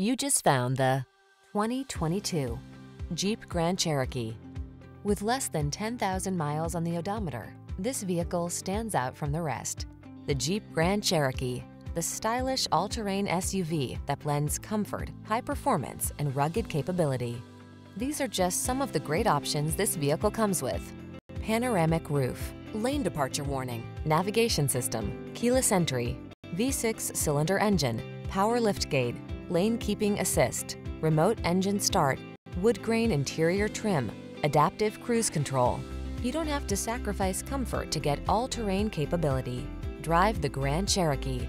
You just found the 2022 Jeep Grand Cherokee. With less than 10,000 miles on the odometer, this vehicle stands out from the rest. The Jeep Grand Cherokee, the stylish all-terrain SUV that blends comfort, high performance, and rugged capability. These are just some of the great options this vehicle comes with. Panoramic roof, lane departure warning, navigation system, keyless entry, V6 cylinder engine, power liftgate, lane keeping assist, remote engine start, wood grain interior trim, adaptive cruise control. You don't have to sacrifice comfort to get all-terrain capability. Drive the Grand Cherokee.